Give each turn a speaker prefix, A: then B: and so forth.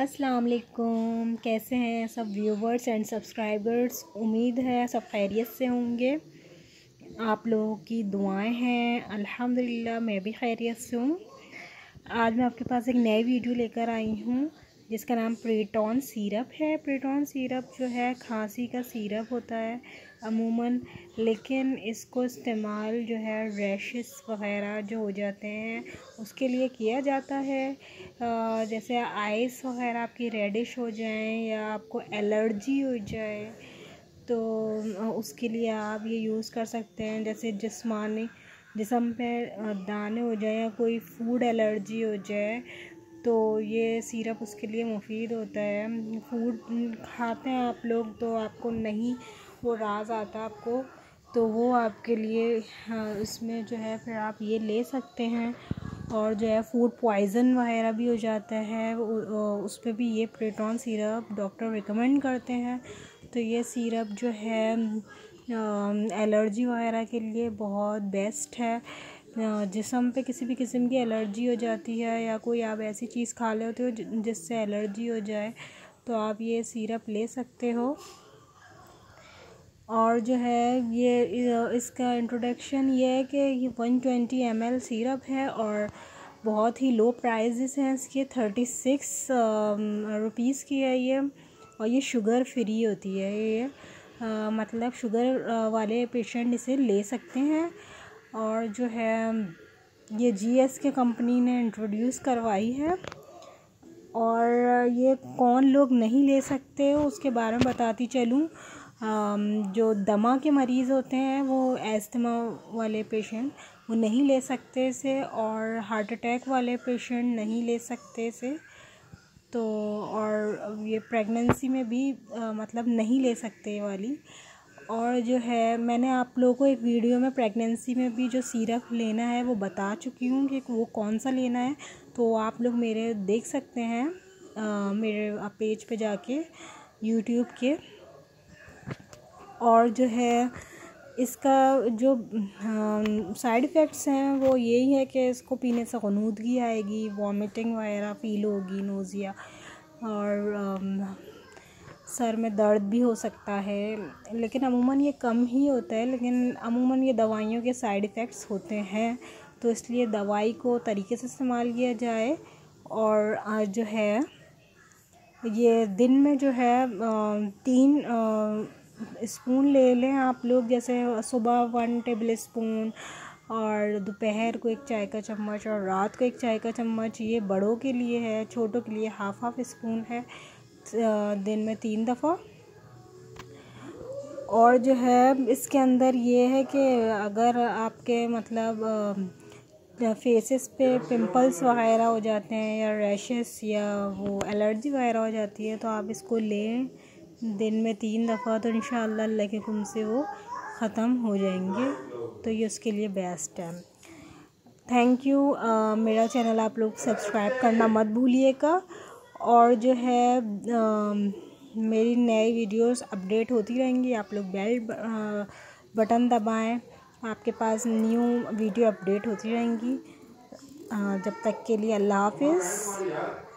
A: अस्सलाम वालेकुम। कैसे हैं सब व्यूवर्स एंड सब्सक्राइबर्स उम्मीद है सब खैरियत से होंगे। आप लोगों की दुआएँ हैं। अल्हम्दुलिल्लाह, मैं भी खैरियत से हूँ। आज मैं आपके पास एक नई वीडियो लेकर आई हूँ, जिसका नाम प्रेटॉन सीरप है। प्रेटॉन सीरप जो है, खांसी का सीरप होता है। अमूमन लेकिन इसको इस्तेमाल जो है रैशेस वगैरह जो हो जाते हैं, उसके लिए किया जाता है। जैसे आइस वगैरह आपकी रेडिश हो जाए या आपको एलर्जी हो जाए तो उसके लिए आप ये यूज़ कर सकते हैं। जैसे जिसमानी, जिसम पे दाने हो जाए या कोई फ़ूड एलर्जी हो जाए तो ये सिरप उसके लिए मुफीद होता है। फ़ूड खाते हैं आप लोग तो आपको नहीं वो राज आता आपको तो वो आपके लिए हाँ, इसमें जो है फिर आप ये ले सकते हैं और जो है फ़ूड पॉइज़न वगैरह भी हो जाता है। उस पर भी ये प्रेटॉन सिरप डॉक्टर रिकमेंड करते हैं। तो ये सिरप जो है एलर्जी वगैरह के लिए बहुत बेस्ट है। जिसम पे किसी भी किस्म की एलर्जी हो जाती है या कोई आप ऐसी चीज़ खा लेते हो जिससे एलर्जी हो जाए तो आप ये सिरप ले सकते हो। और जो है ये इसका इंट्रोडक्शन ये है कि ये one twenty M L syrup है और बहुत ही लो प्राइजेस हैं इसके। थर्टी सिक्स रुपीज़ की है ये और ये शुगर फ्री होती है ये। आ, मतलब शुगर वाले पेशेंट इसे ले सकते हैं और जो है ये जी एस के कंपनी ने इंट्रोड्यूस करवाई है और ये कौन लोग नहीं ले सकते उसके बारे में बताती चलूँ। जो दमा के मरीज़ होते हैं वो एस्थमा वाले पेशेंट वो नहीं ले सकते इसे और हार्ट अटैक वाले पेशेंट नहीं ले सकते इसे। तो और ये प्रेगनेंसी में भी आ, मतलब नहीं ले सकते वाली। और जो है मैंने आप लोगों को एक वीडियो में प्रेगनेंसी में भी जो सीरप लेना है वो बता चुकी हूँ कि वो कौन सा लेना है। तो आप लोग मेरे देख सकते हैं आ, मेरे पेज पे जाके यूट्यूब के। और जो है इसका जो साइड इफ़ेक्ट्स हैं वो यही है कि इसको पीने से गनूदगी आएगी वॉमिटिंग वगैरह फील होगी नोज़िया और आ, सर में दर्द भी हो सकता है। लेकिन अमूमन ये कम ही होता है लेकिन अमूमन ये दवाइयों के साइड इफ़ेक्ट्स होते हैं। तो इसलिए दवाई को तरीके से इस्तेमाल किया जाए और जो है ये दिन में जो है तीन स्पून ले लें आप लोग, जैसे सुबह वन टेबल स्पून और दोपहर को एक चाय का चम्मच और रात को एक चाय का चम्मच, ये बड़ों के लिए है, छोटों के लिए हाफ़ हाफ़ स्पून है दिन में तीन दफ़ा। और जो है, इसके अंदर ये है कि अगर आपके मतलब फेसेस पे पिंपल्स वगैरह हो जाते हैं या रैशेस या वो एलर्जी वगैरह हो जाती है तो आप इसको लें। दिन में तीन दफ़ा तो इन अल्लाह के कुम से वो ख़त्म हो जाएँगे। तो ये उसके लिए बेस्ट है। थैंक यू मेरा चैनल आप लोग सब्सक्राइब करना मत भूलिएगा। और जो है आ, मेरी नई वीडियोस अपडेट होती रहेंगी। आप लोग बेल बटन दबाएँ। आपके पास न्यू वीडियो अपडेट होती रहेंगी। जब तक के लिए अल्लाह हाफिज़।